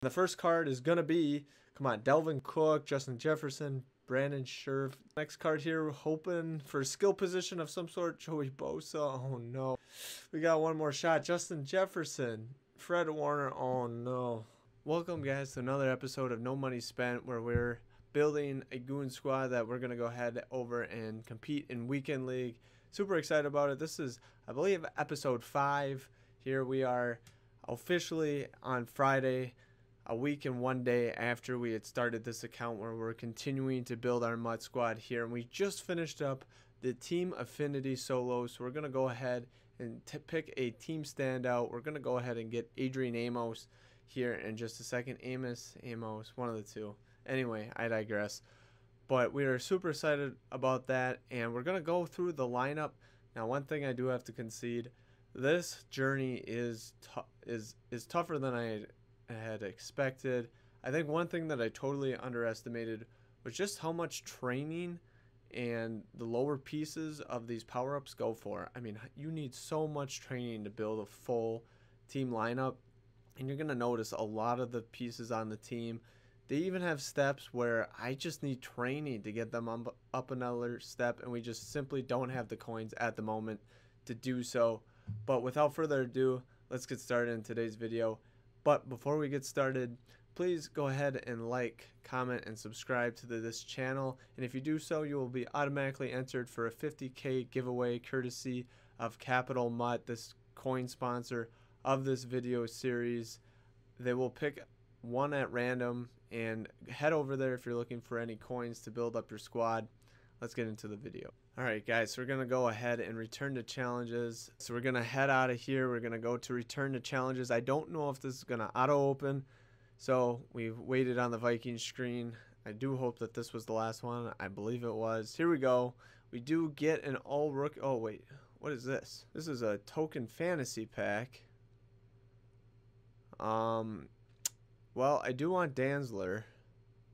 The first card is going to be, come on, Dalvin Cook, Justin Jefferson, Brandon Scherff. Next card here, hoping for skill position of some sort, Joey Bosa. Oh no. We got one more shot. Justin Jefferson, Fred Warner. Oh no. Welcome guys to another episode of No Money Spent where we're building a goon squad that we're going to go ahead over and compete in weekend league. Super excited about it. This is I believe episode 5. Here we are officially on Friday a week and one day after we had started this account where we're continuing to build our MUT squad here and we just finished up the team affinity solo so we're going to go ahead and pick a team standout. We're going to go ahead and get Adrian Amos here in just a second. Amos Amos one of the two. Anyway I digress. But we are super excited about that and we're going to go through the lineup. Now one thing I do have to concede this journey is is is tougher than I had expected. I think one thing that I totally underestimated was just how much training and the lower pieces of these power ups go for. I mean, you need so much training to build a full team lineup, and you're going to notice a lot of the pieces on the team. They even have steps where I just need training to get them up, up another step, and we just simply don't have the coins at the moment to do so. But without further ado, let's get started in today's video. But before we get started, please go ahead and like, comment, and subscribe to the, this channel. And if you do so, you will be automatically entered for a 50k giveaway courtesy of Capital MUT, this coin sponsor of this video series. They will pick one at random and head over there if you're looking for any coins to build up your squad. Let's get into the video. Alright guys, so we're going to go ahead and return to challenges. So we're going to head out of here. We're going to go to return to challenges. I don't know if this is going to auto open. So we've waited on the Viking screen. I do hope that this was the last one. I believe it was. Here we go. We do get an all rook. Oh wait, what is this? This is a token fantasy pack. Um, well, I do want Dantzler.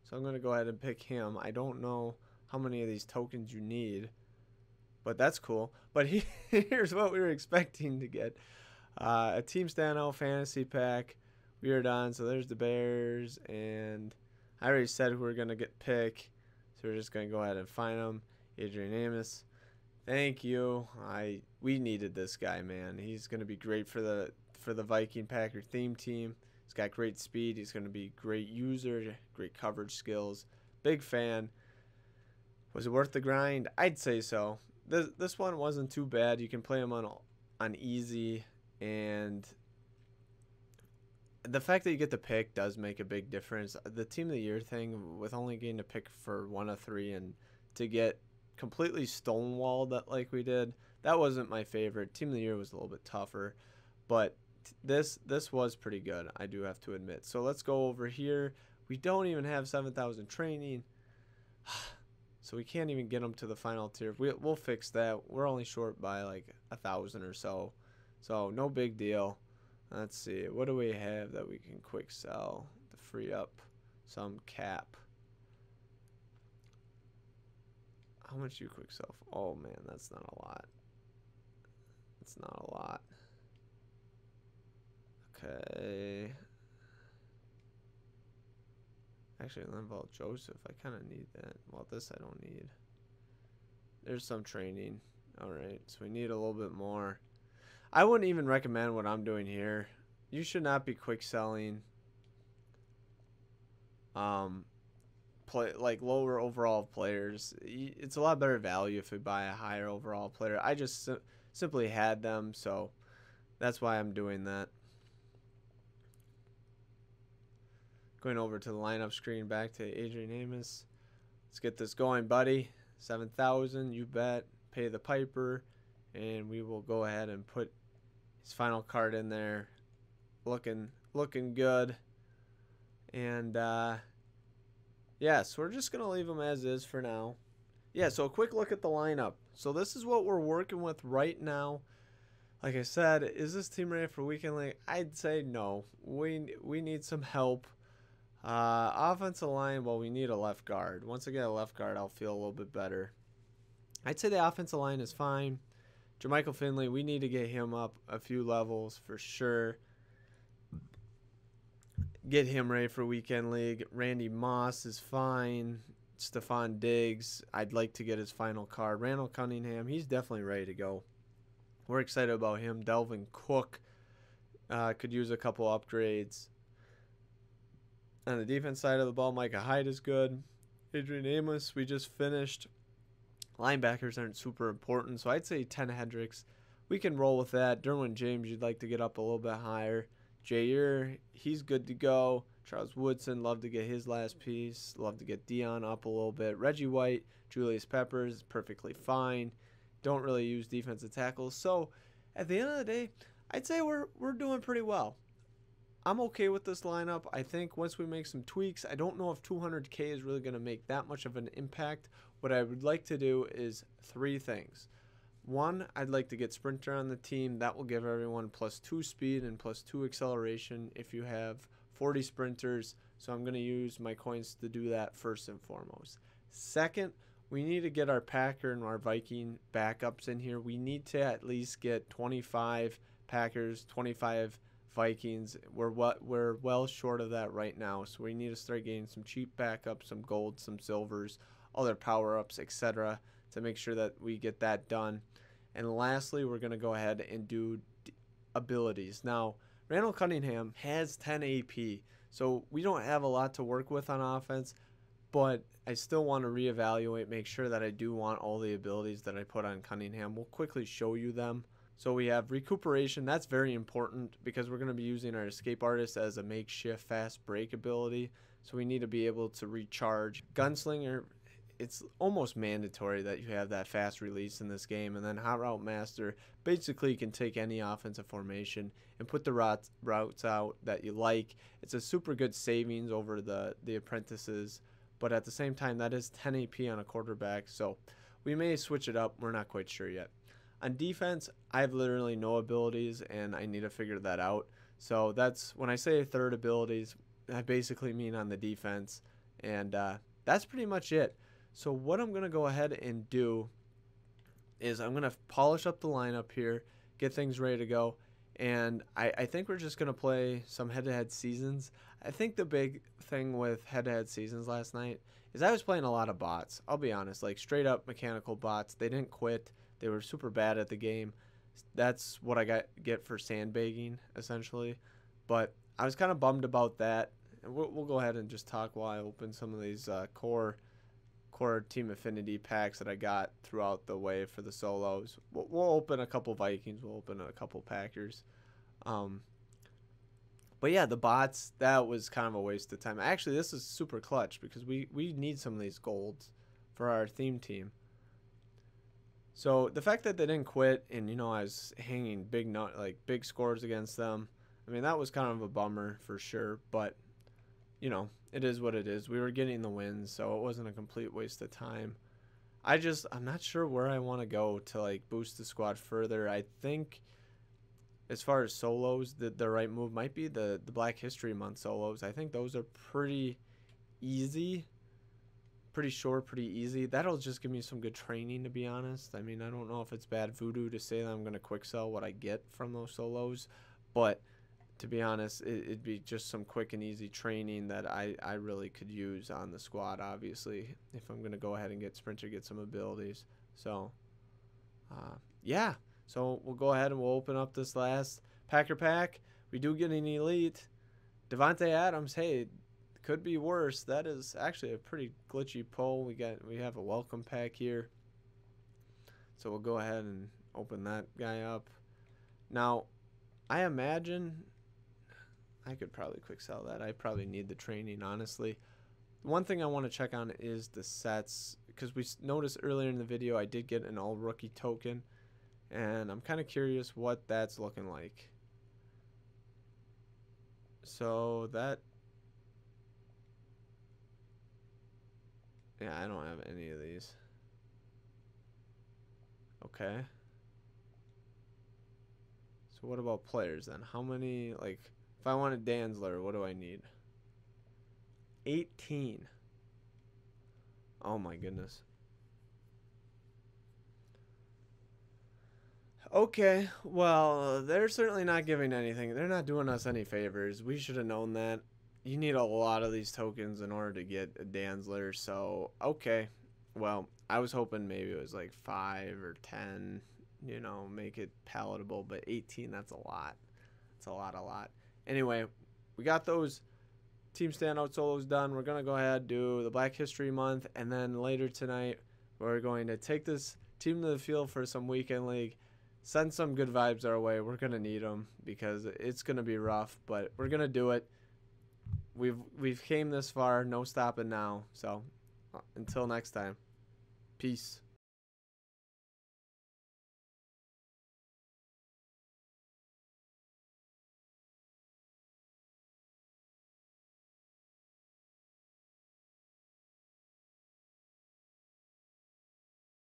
So I'm going to go ahead and pick him. I don't know how many of these tokens you need but that's cool. But he, here's what we were expecting to get: uh, a Team Standout fantasy pack. We are done. So there's the Bears, and I already said who we're gonna get pick. So we're just gonna go ahead and find them. Adrian Amos. Thank you. I we needed this guy, man. He's gonna be great for the for the Viking Packer theme team. He's got great speed. He's gonna be great user, great coverage skills. Big fan. Was it worth the grind? I'd say so this this one wasn't too bad. You can play them on on easy, and the fact that you get the pick does make a big difference. The team of the year thing with only getting to pick for one of three and to get completely stonewalled that like we did, that wasn't my favorite. Team of the year was a little bit tougher, but this this was pretty good. I do have to admit. So let's go over here. We don't even have 7,000 training. So we can't even get them to the final tier. We, we'll fix that. We're only short by like a thousand or so. So no big deal. Let's see. What do we have that we can quick sell to free up some cap? How much you quick sell? Oh man, that's not a lot. That's not a lot. Okay. Actually, Linval Joseph, I kind of need that. Well, this I don't need. There's some training. Alright, so we need a little bit more. I wouldn't even recommend what I'm doing here. You should not be quick selling. Um, play like lower overall players. It's a lot better value if we buy a higher overall player. I just sim simply had them, so that's why I'm doing that. Going over to the lineup screen, back to Adrian Amos. Let's get this going, buddy. 7,000, you bet. Pay the piper. And we will go ahead and put his final card in there. Looking looking good. And, uh, yeah, so we're just going to leave him as is for now. Yeah, so a quick look at the lineup. So this is what we're working with right now. Like I said, is this team ready for weekend league? I'd say no. We we need some help. Uh, offensive line, well, we need a left guard. Once I get a left guard, I'll feel a little bit better. I'd say the offensive line is fine. Jermichael Finley, we need to get him up a few levels for sure. get him ready for weekend league. Randy Moss is fine. Stefon Diggs, I'd like to get his final card. Randall Cunningham, he's definitely ready to go. We're excited about him. Dalvin Cook uh, could use a couple upgrades. On the defense side of the ball, Micah Hyde is good. Adrian Amos, we just finished. Linebackers aren't super important, so I'd say Ted Hendricks. We can roll with that. Derwin James, you'd like to get up a little bit higher. Jaire, he's good to go. Charles Woodson, love to get his last piece. Love to get Dion up a little bit. Reggie White, Julius Peppers, perfectly fine. Don't really use defensive tackles. So at the end of the day, I'd say we're we're doing pretty well. I'm okay with this lineup. I think once we make some tweaks, I don't know if 200k is really going to make that much of an impact. What I would like to do is three things. One, I'd like to get Sprinter on the team. That will give everyone plus two speed and plus two acceleration if you have 40 sprinters. So I'm going to use my coins to do that first and foremost. Second, we need to get our Packer and our Viking backups in here. We need to at least get 25 Packers, 25 Vikings. We're what we're well short of that right now, so we need to start getting some cheap backups, some gold, some silvers, other power ups, etc., to make sure that we get that done. And lastly, we're gonna go ahead and do abilities. Now, Randall Cunningham has 10 AP, so we don't have a lot to work with on offense, but I still want to reevaluate, make sure that I do want all the abilities that I put on Cunningham. We'll quickly show you them. So we have recuperation. That's very important because we're going to be using our escape artist as a makeshift fast break ability. So we need to be able to recharge. Gunslinger, it's almost mandatory that you have that fast release in this game. And then Hot Route Master basically you can take any offensive formation and put the routes, routes out that you like. It's a super good savings over the, the apprentices. But at the same time, that is 10 AP on a quarterback. So we may switch it up. We're not quite sure yet. On defense, I have literally no abilities, and I need to figure that out. So that's when I say third abilities, I basically mean on the defense, and uh, that's pretty much it. So what I'm gonna go ahead and do is I'm gonna polish up the lineup here, get things ready to go, and I, I think we're just gonna play some head-to-head seasons. I think the big thing with head-to-head seasons last night is I was playing a lot of bots. I'll be honest, like straight up mechanical bots. They didn't quit. They were super bad at the game. That's what I got get for sandbagging essentially. But I was kind of bummed about that. We'll, we'll, go ahead and just talk while I open some of these uh, core core team affinity packs that I got throughout the way for the solos. We'll, we'll open a couple Vikings. We'll open a couple Packers. Um, but yeah, the bots that was kind of a waste of time. Actually, this is super clutch because we we need some of these golds for our theme team. So the fact that they didn't quit and you know I was hanging big not like big scores against them, I mean that was kind of a bummer for sure. But you know it is what it is. We were getting the wins, so it wasn't a complete waste of time. I just I'm not sure where I want to go to like boost the squad further. I think as far as solos, the the right move might be the the Black History Month solos. I think those are pretty easy pretty short, pretty easy. That'll just give me some good training, to be honest. I mean, I don't know if it's bad voodoo to say that I'm going to quick sell what I get from those solos, but to be honest, it, would be just some quick and easy training that I, I really could use on the squad, obviously, if I'm going to go ahead and get Sprinter, get some abilities. So, uh, yeah. So we'll go ahead and we'll open up this last Packer pack. We do get an elite. Davante Adams, hey, could be worse. That is actually a pretty glitchy pull. We got we have a welcome pack here. So we'll go ahead and open that guy up. Now, I imagine I could probably quick sell that. I probably need the training, honestly. One thing I want to check on is the sets because we noticed earlier in the video I did get an all rookie token and I'm kind of curious what that's looking like. So that Yeah, I don't have any of these. Okay. So what about players then? How many, like, if I wanted Dantzler, what do I need? 18. Oh my goodness. Okay, well, they're certainly not giving anything. They're not doing us any favors. We should have known that. You need a lot of these tokens in order to get a Dantzler. So okay, well I was hoping maybe it was like five or ten, you know, make it palatable. But 18, that's a lot. It's a lot, a lot. Anyway, we got those team standout solos done. We're gonna go ahead do the Black History Month, and then later tonight we're going to take this team to the field for some weekend league. Send some good vibes our way. We're gonna need them because it's gonna be rough, but we're gonna do it. We've we've came this far, no stopping now. So uh, until next time, peace.